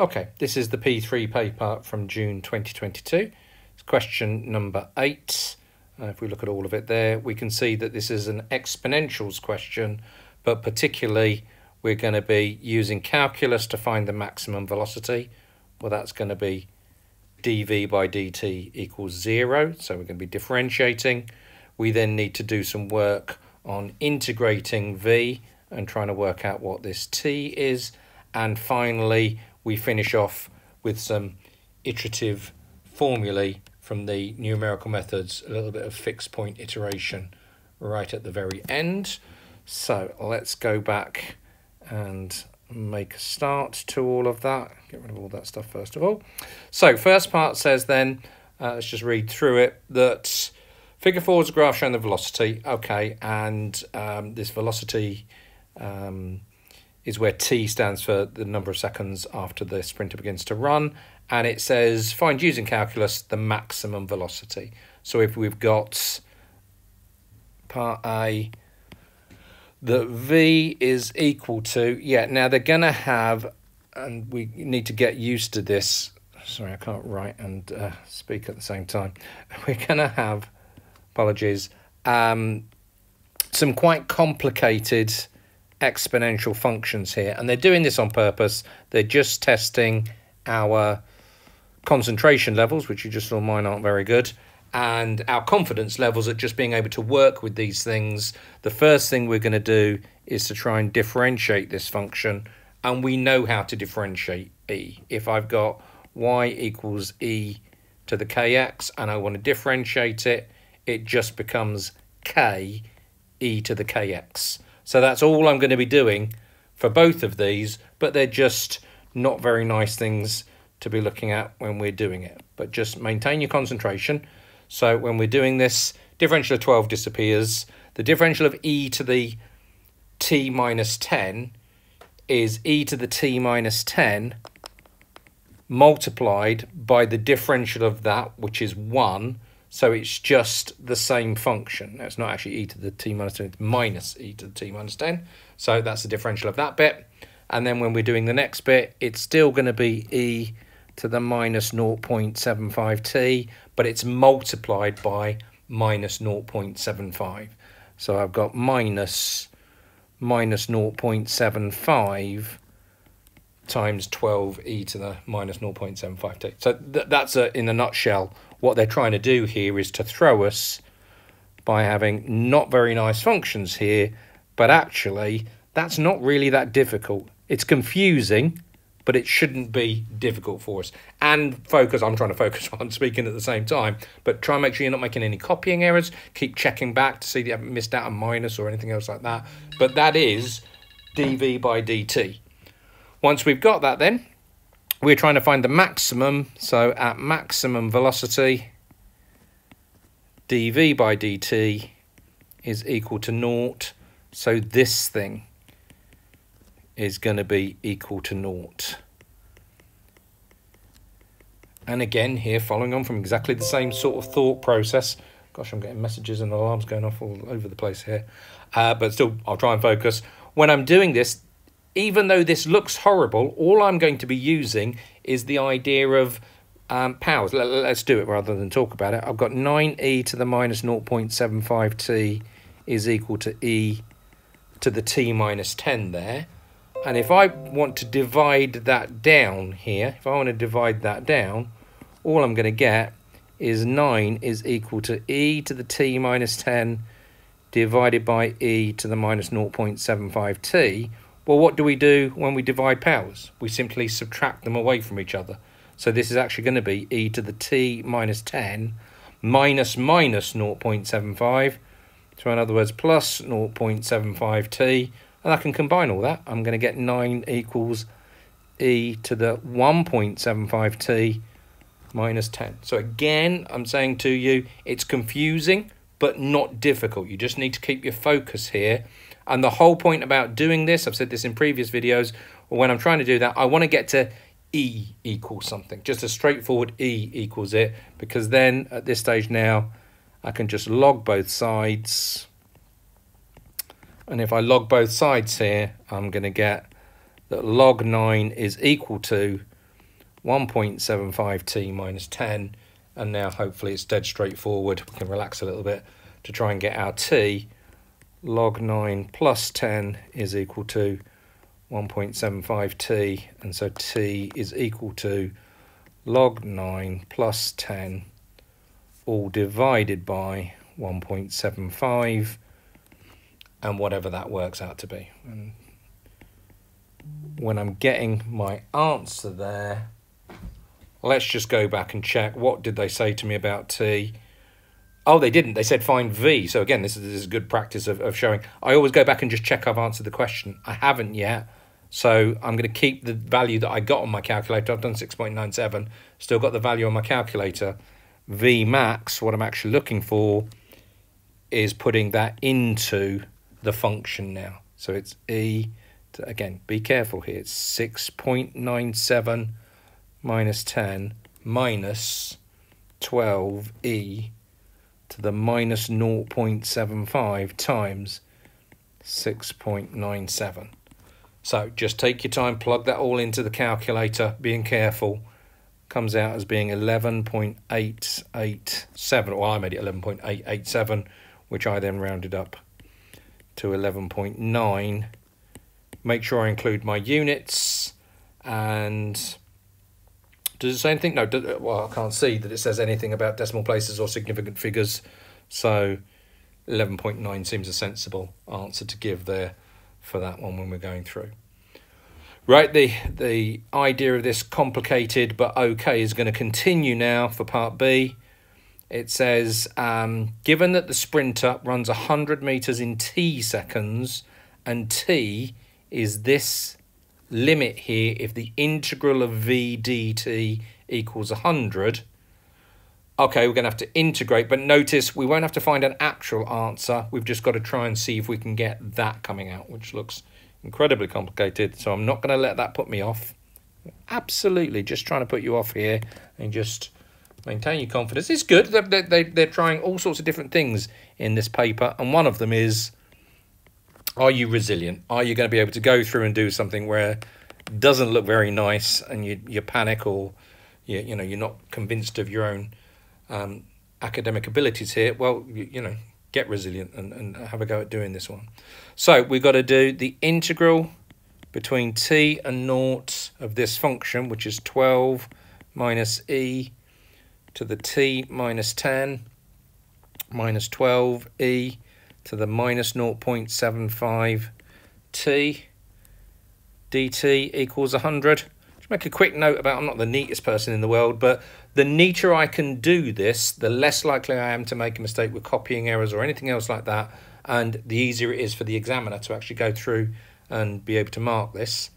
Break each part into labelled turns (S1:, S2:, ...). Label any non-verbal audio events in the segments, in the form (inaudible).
S1: Okay, this is the P3 paper from June 2022. It's question number eight. Uh, if we look at all of it there, we can see that this is an exponentials question, but particularly we're going to be using calculus to find the maximum velocity. Well, that's going to be dv by dt equals zero, so we're going to be differentiating. We then need to do some work on integrating v and trying to work out what this t is. And finally, we finish off with some iterative formulae from the numerical methods, a little bit of fixed point iteration right at the very end. So let's go back and make a start to all of that. Get rid of all that stuff first of all. So first part says then, uh, let's just read through it, that figure four is a graph showing the velocity. Okay, and um, this velocity um, is where t stands for the number of seconds after the sprinter begins to run. And it says find using calculus the maximum velocity. So if we've got part A, that V is equal to, yeah, now they're going to have, and we need to get used to this. Sorry, I can't write and uh, speak at the same time. (laughs) We're going to have, apologies, um, some quite complicated exponential functions here. And they're doing this on purpose. They're just testing our concentration levels, which you just saw mine aren't very good, and our confidence levels at just being able to work with these things. The first thing we're going to do is to try and differentiate this function. And we know how to differentiate e. If I've got y equals e to the kx and I want to differentiate it, it just becomes k e to the kx. So that's all I'm going to be doing for both of these, but they're just not very nice things to be looking at when we're doing it. But just maintain your concentration. So when we're doing this, differential of 12 disappears. The differential of e to the t minus 10 is e to the t minus 10 multiplied by the differential of that, which is 1, so it's just the same function. It's not actually e to the t minus 10, it's minus e to the t minus 10. So that's the differential of that bit. And then when we're doing the next bit, it's still going to be e to the minus 0.75t, but it's multiplied by minus 0.75. So I've got minus minus 0.75 times 12 e to the minus 0.75t. So th that's a, in a nutshell what they're trying to do here is to throw us by having not very nice functions here, but actually that's not really that difficult. It's confusing, but it shouldn't be difficult for us. And focus, I'm trying to focus (laughs) on speaking at the same time, but try and make sure you're not making any copying errors. Keep checking back to see that you haven't missed out a minus or anything else like that. But that is dv by dt. Once we've got that then, we're trying to find the maximum. So at maximum velocity, dv by dt is equal to naught. So this thing is going to be equal to naught. And again, here, following on from exactly the same sort of thought process. Gosh, I'm getting messages and alarms going off all over the place here. Uh, but still, I'll try and focus. When I'm doing this, even though this looks horrible, all I'm going to be using is the idea of um, powers. Let, us do it rather than talk about it. I've got 9e to the minus 0.75t is equal to e to the t minus 10 there. And if I want to divide that down here, if I want to divide that down, all I'm going to get is 9 is equal to e to the t minus 10 divided by e to the minus 0.75t, well, what do we do when we divide powers? We simply subtract them away from each other. So this is actually going to be e to the t minus 10 minus minus 0.75. So in other words, plus 0.75t. And I can combine all that. I'm going to get 9 equals e to the 1.75t minus 10. So again, I'm saying to you, it's confusing, but not difficult. You just need to keep your focus here and the whole point about doing this, I've said this in previous videos, when I'm trying to do that, I want to get to E equals something. Just a straightforward E equals it, because then at this stage now, I can just log both sides. And if I log both sides here, I'm going to get that log 9 is equal to 1.75t minus 10 and now hopefully it's dead straightforward we can relax a little bit to try and get our t log 9 plus 10 is equal to 1.75t and so t is equal to log 9 plus 10 all divided by 1.75 and whatever that works out to be. And when I'm getting my answer there, let's just go back and check what did they say to me about t. Oh, they didn't. They said find v. So again, this is, this is good practice of, of showing. I always go back and just check I've answered the question. I haven't yet. So I'm going to keep the value that I got on my calculator. I've done 6.97. Still got the value on my calculator. V max, what I'm actually looking for, is putting that into the function now. So it's e, to, again, be careful here. It's 6.97 minus 10 minus 12e to the minus 0.75 times 6.97. So just take your time, plug that all into the calculator, being careful. Comes out as being 11.887. Well, I made it 11.887, which I then rounded up to 11.9. Make sure I include my units. And does it say anything? No, well, I can't see that it says anything about decimal places or significant figures. So 11.9 seems a sensible answer to give there for that one when we're going through. Right, the, the idea of this complicated but okay is going to continue now for part B. It says, um, given that the sprinter runs 100 metres in t seconds and t is this limit here if the integral of v dt equals 100, okay, we're going to have to integrate, but notice we won't have to find an actual answer. We've just got to try and see if we can get that coming out, which looks incredibly complicated. So I'm not going to let that put me off. Absolutely, just trying to put you off here and just maintain your confidence. It's good. They, they, they're trying all sorts of different things in this paper, and one of them is, are you resilient? Are you going to be able to go through and do something where it doesn't look very nice and you, you panic or you, you know, you're not convinced of your own um, academic abilities here, well, you, you know, get resilient and, and have a go at doing this one. So we've got to do the integral between t and naught of this function, which is 12 minus e to the t minus 10 minus 12e to the minus 0.75 t dt equals 100. Just make a quick note about I'm not the neatest person in the world, but the neater I can do this, the less likely I am to make a mistake with copying errors or anything else like that, and the easier it is for the examiner to actually go through and be able to mark this.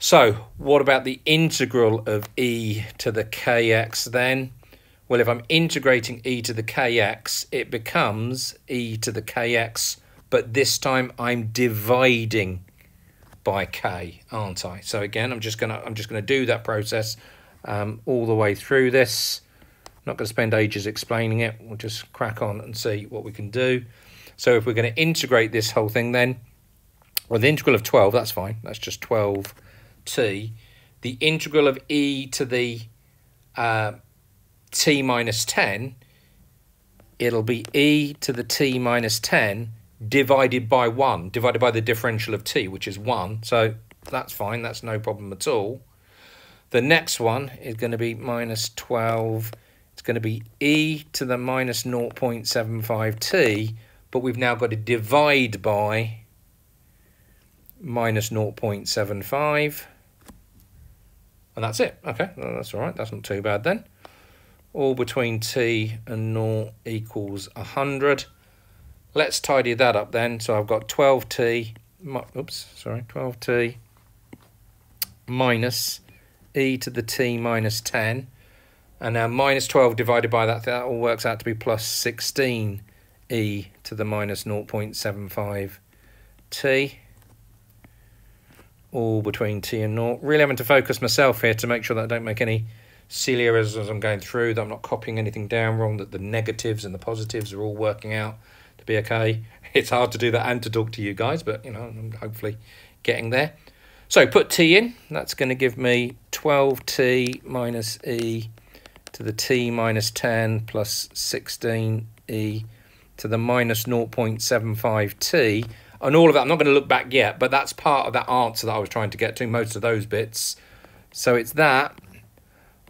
S1: So, what about the integral of e to the kx then? Well, if I'm integrating e to the kx, it becomes e to the kx, but this time I'm dividing by k, aren't I? So again, I'm just gonna I'm just gonna do that process um, all the way through this. not going to spend ages explaining it. We'll just crack on and see what we can do. So if we're going to integrate this whole thing then, well, the integral of 12, that's fine. That's just 12t. The integral of e to the uh, t minus 10, it'll be e to the t minus 10 divided by 1, divided by the differential of t, which is 1. So that's fine. That's no problem at all. The next one is going to be minus 12. It's going to be e to the minus 0.75t, but we've now got to divide by minus 0.75. And that's it. Okay, well, that's all right. That's not too bad then. All between t and 0 equals 100. Let's tidy that up then. So I've got 12t, oops, sorry, 12t minus e to the t minus 10. And now minus 12 divided by that, that all works out to be plus 16 e to the minus 0.75 t. All between t and 0. Really having to focus myself here to make sure that I don't make any silly errors as I'm going through, that I'm not copying anything down wrong, that the negatives and the positives are all working out to be okay. (laughs) It's hard to do that and to talk to you guys, but, you know, I'm hopefully getting there. So put t in, that's going to give me 12t minus e to the t minus 10 plus 16e to the minus 0.75t. And all of that, I'm not going to look back yet, but that's part of that answer that I was trying to get to, most of those bits. So it's that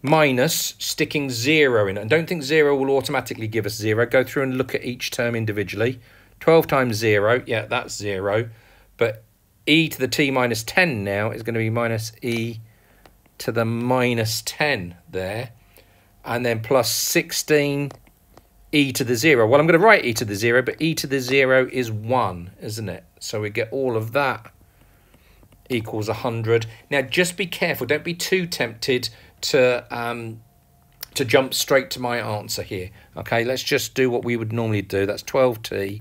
S1: minus sticking zero in. And don't think zero will automatically give us zero. Go through and look at each term individually. 12 times zero, yeah, that's zero. But e to the t minus 10 now is going to be minus e to the minus 10 there. And then plus 16 e to the 0. Well, I'm going to write e to the 0, but e to the 0 is 1, isn't it? So we get all of that equals 100. Now, just be careful. Don't be too tempted to um, to jump straight to my answer here. Okay, let's just do what we would normally do. That's 12t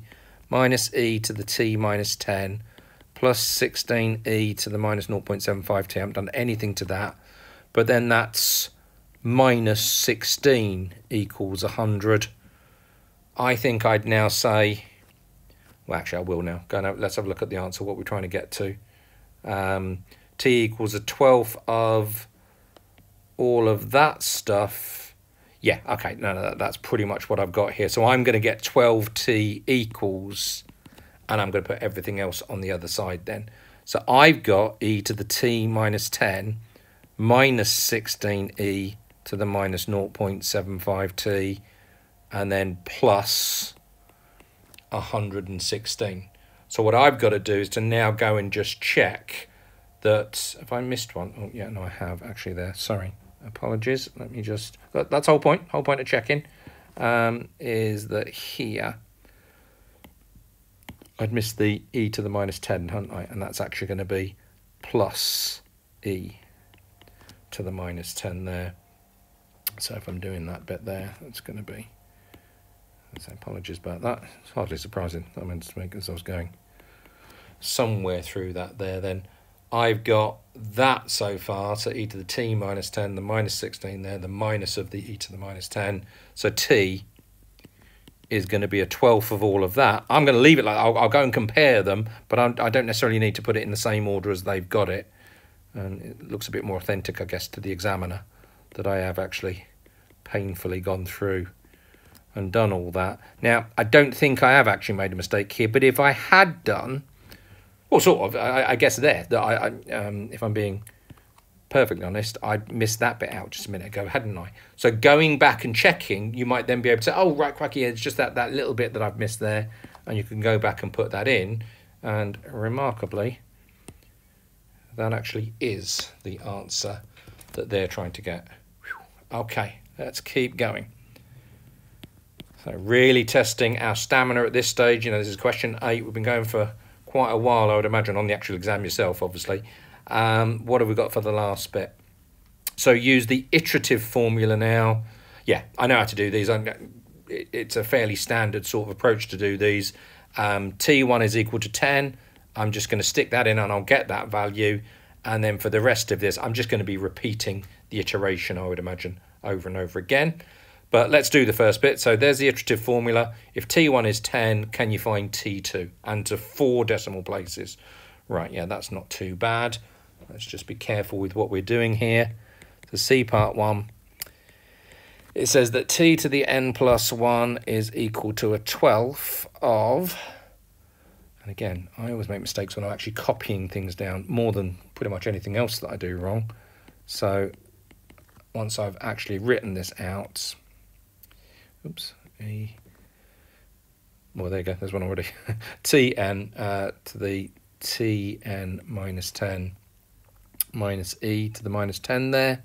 S1: minus e to the t minus 10 plus 16e to the minus 0.75t. I haven't done anything to that. But then that's minus 16 equals 100. I think I'd now say, well, actually, I will now. Go now. Let's have a look at the answer, what we're trying to get to. Um, t equals a twelfth of all of that stuff. Yeah, okay, no, no, that's pretty much what I've got here. So I'm going to get 12t equals, and I'm going to put everything else on the other side then. So I've got e to the t minus 10 minus 16e to the minus 0.75t and then plus 116. So what I've got to do is to now go and just check that, if I missed one, oh yeah, no I have actually there, sorry, apologies, let me just, that, that's whole point, whole point of checking, um, is that here, I'd missed the e to the minus 10, hadn't I? And that's actually going to be plus e to the minus 10 there. So if I'm doing that bit there, it's going to be so apologies about that. It's hardly surprising. I meant to make as I was going somewhere through that there then. I've got that so far, so e to the t minus 10, the minus 16 there, the minus of the e to the minus 10. So t is going to be a twelfth of all of that. I'm going to leave it like I'll, I'll go and compare them, but I'm, I do not necessarily need to put it in the same order as they've got it. And it looks a bit more authentic, I guess, to the examiner that I have actually painfully gone through and done all that. Now, I don't think I have actually made a mistake here, but if I had done, well, sort of, I, I guess there, that I, I um, if I'm being perfectly honest, I missed that bit out just a minute ago, hadn't I? So going back and checking, you might then be able to say, oh, right, Quacky, it's just that, that little bit that I've missed there, and you can go back and put that in, and remarkably, that actually is the answer that they're trying to get. Okay, let's keep going. So really testing our stamina at this stage. You know, this is question eight. We've been going for quite a while, I would imagine, on the actual exam yourself, obviously. Um, what have we got for the last bit? So use the iterative formula now. Yeah, I know how to do these. It's a fairly standard sort of approach to do these. Um, T1 is equal to 10. I'm just going to stick that in and I'll get that value. And then for the rest of this, I'm just going to be repeating the iteration, I would imagine, over and over again. But let's do the first bit. So there's the iterative formula. If T1 is 10, can you find T2? And to four decimal places. Right, yeah, that's not too bad. Let's just be careful with what we're doing here. So C part 1, it says that T to the n plus 1 is equal to a twelfth of... And again, I always make mistakes when I'm actually copying things down more than pretty much anything else that I do wrong. So once I've actually written this out, oops, E, well, there you go, there's one already, (laughs) tn uh, to the tn minus 10 minus e to the minus 10 there.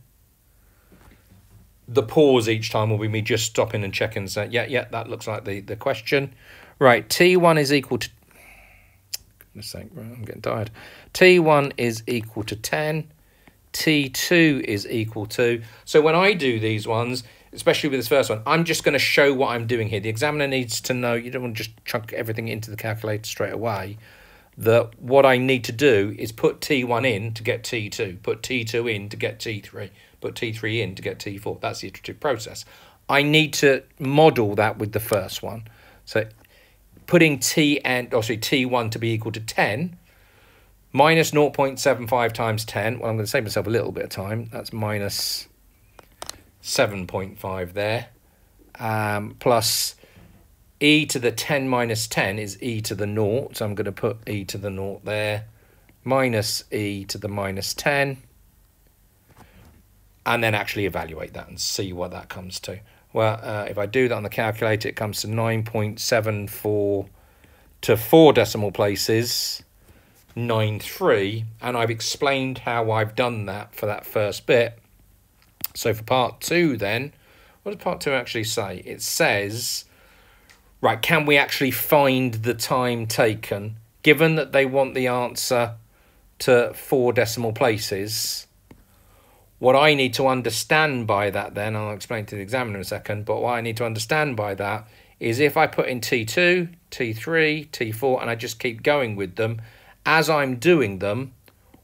S1: The pause each time will be me just stopping and checking, so yeah, yeah, that looks like the, the question. Right, t1 is equal to, goodness sake, I'm getting tired. t1 is equal to 10, t2 is equal to, so when I do these ones, especially with this first one, I'm just going to show what I'm doing here. The examiner needs to know, you don't want to just chunk everything into the calculator straight away, that what I need to do is put T1 in to get T2, put T2 in to get T3, put T3 in to get T4. That's the iterative process. I need to model that with the first one. So putting T and, oh sorry, T1 to be equal to 10 minus 0.75 times 10. Well, I'm going to save myself a little bit of time. That's minus 7.5 there. Um, plus e to the 10 minus 10 is e to the naught. So I'm going to put e to the naught there. Minus e to the minus 10. And then actually evaluate that and see what that comes to. Well, uh, if I do that on the calculator, it comes to 9.74 to four decimal places, 9.3. And I've explained how I've done that for that first bit. So for part two then, what does part two actually say? It says, right, can we actually find the time taken, given that they want the answer to four decimal places, what I need to understand by that then, I'll explain to the examiner in a second, but what I need to understand by that is if I put in T2, T3, T4, and I just keep going with them, as I'm doing them,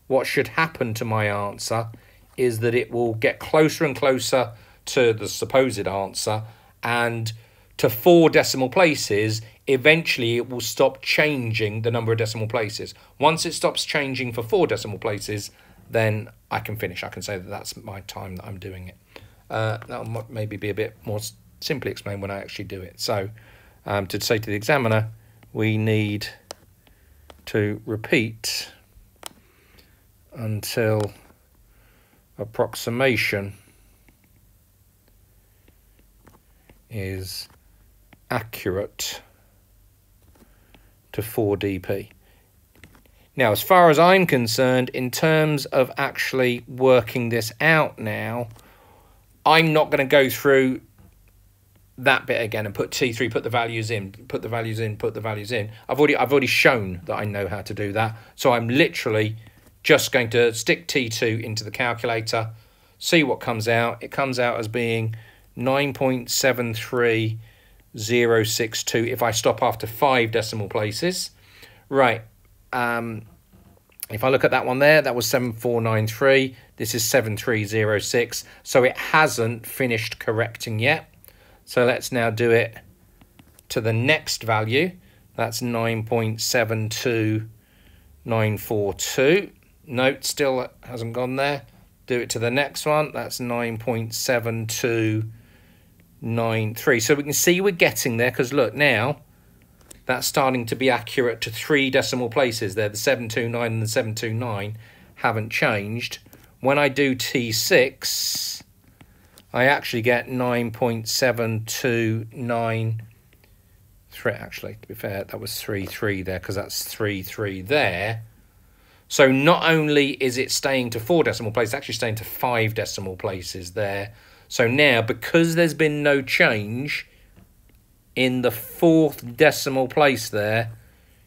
S1: what should happen to my answer is that it will get closer and closer to the supposed answer and to four decimal places, eventually it will stop changing the number of decimal places. Once it stops changing for four decimal places, then I can finish. I can say that that's my time that I'm doing it. Uh, that'll maybe be a bit more simply explained when I actually do it. So um, to say to the examiner, we need to repeat until approximation is accurate to 4dp. Now, as far as I'm concerned, in terms of actually working this out now, I'm not going to go through that bit again and put T3, put the values in, put the values in, put the values in. I've already I've already shown that I know how to do that. So I'm literally just going to stick T2 into the calculator, see what comes out. It comes out as being 9.73062 if I stop after five decimal places. Right, um, if I look at that one there, that was 7493. This is 7306. So it hasn't finished correcting yet. So let's now do it to the next value. That's 9.72942. Note still hasn't gone there. Do it to the next one. That's 9.7293. So we can see we're getting there because look now that's starting to be accurate to three decimal places there. The 729 and the 729 haven't changed. When I do T6, I actually get 9.729 actually to be fair that was 3 3 there because that's 3 3 there so not only is it staying to four decimal places it's actually staying to five decimal places there so now because there's been no change in the fourth decimal place there,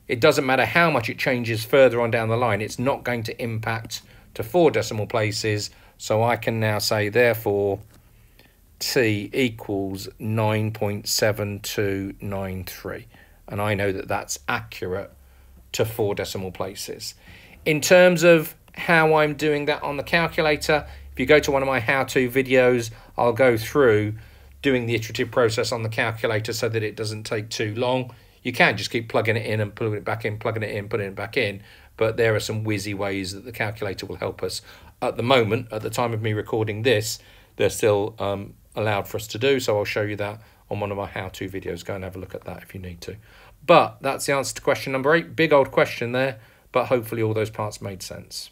S1: it doesn't matter how much it changes further on down the line, it's not going to impact to four decimal places. So I can now say, therefore, t equals 9.7293. And I know that that's accurate to four decimal places. In terms of how I'm doing that on the calculator, if you go to one of my how-to videos, I'll go through doing the iterative process on the calculator so that it doesn't take too long. You can just keep plugging it in and putting it back in, plugging it in, putting it back in. But there are some whizzy ways that the calculator will help us. At the moment, at the time of me recording this, they're still um, allowed for us to do. So I'll show you that on one of my how-to videos. Go and have a look at that if you need to. But that's the answer to question number eight. Big old question there, but hopefully all those parts made sense.